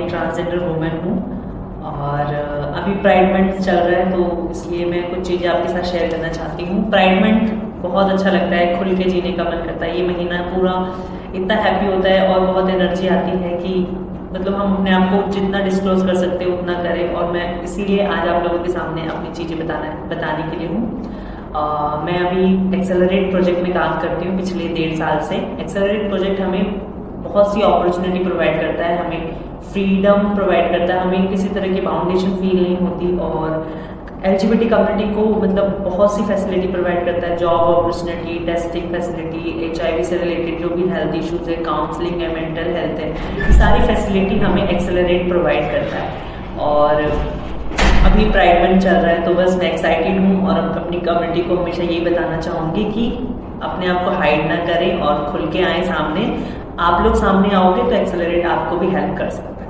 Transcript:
एक transgender women हूँ और अभी प्राइड मंथ चल रहा है तो इसलिए मैं कुछ चीज़ें आपके साथ शेयर करना चाहती हूँ। प्राइड मंथ बहुत अच्छा लगता है, खुल के जीने का मन करता है। ये महीना पूरा इतना हैप्पी होता है और बहुत एनर्जी आती है कि मतलब हम अपने आप को जितना डिस्क्लोज कर सकते हैं, उतना करें। और मैं इसीलिए आज आप लोगों के सामने अपनी चीज़ें बताना, बताने के लिए हूँ। मैं अभी एक्सेलरेट प्रोजेक्ट में काम करती हूँ पिछले डेढ़ साल से। एक्सेलरेट प्रोजेक्ट हमें बहुत सी अपॉर्चुनिटी प्रोवाइड करता है, हमें फ्रीडम प्रोवाइड करता है। हमें किसी तरह की बाउंडेशन फील नहीं होती और एल कम्युनिटी को मतलब बहुत सी फैसिलिटी प्रोवाइड करता है। Job opportunity testing facility H से रिलेटेड जो भी हेल्थ इश्यूज़ है काउंसलिंग है मेंटल हेल्थ है सारी फैसिलिटी हमें एक्सेलरेट प्रोवाइड करता है। और अभी प्राइड मंथ चल रहा है तो बस मैं एक्साइटेड हूँ और अपनी कम्युनिटी को हमेशा यही बताना चाहूँगी कि अपने आप को हाइड ना करें और खुल के आए सामने। आप लोग सामने आओगे तो एक्सेलरेट आपको भी हेल्प कर सकता है।